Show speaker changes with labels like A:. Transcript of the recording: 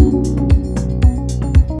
A: you.